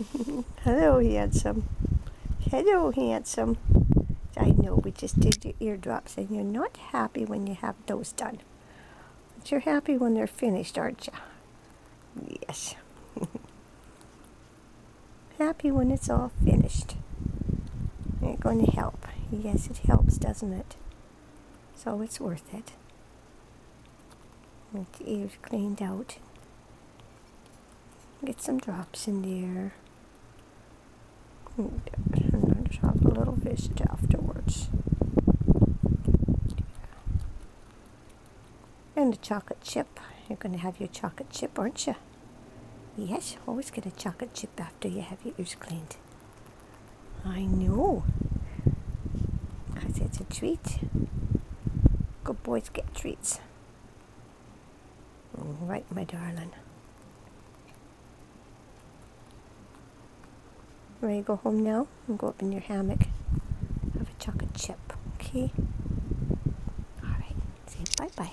Hello, handsome. Hello, handsome. I know we just did your eardrops and you're not happy when you have those done. But you're happy when they're finished, aren't you? Yes. happy when it's all finished. It's going to help. Yes, it helps, doesn't it? So it's worth it. Get the ears cleaned out. Get some drops in there. And then just have a little visit afterwards. And a chocolate chip. You're going to have your chocolate chip, aren't you? Yes, always get a chocolate chip after you have your ears cleaned. I know. Because it's a treat. Good boys get treats. Right, my darling. Ready to go home now? And go up in your hammock. Have a chocolate chip, okay? Alright, say bye-bye.